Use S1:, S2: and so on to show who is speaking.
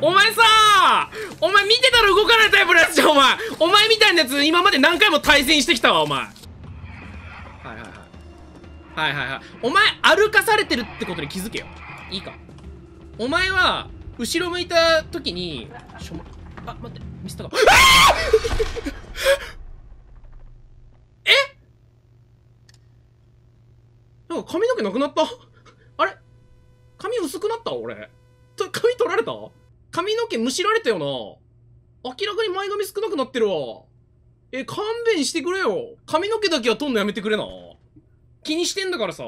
S1: お前さお前見てたら動かないタイプのやつじゃんお前。お前みたいなやつ今まで何回も対戦してきたわお前。はいはいはい。はいはいはいお前歩かされてるってことに気づけよ。いいか。お前は後ろ向いた時にしょもあ待ってミスったか。あえ？なんか髪の毛なくなった？あれ？髪薄くなった？俺。髪取られた？髪の毛むしられたよな。明らかに前髪少なくなってるわ。え勘弁してくれよ。髪の毛だけは取んのやめてくれな。気にしてんだからさ。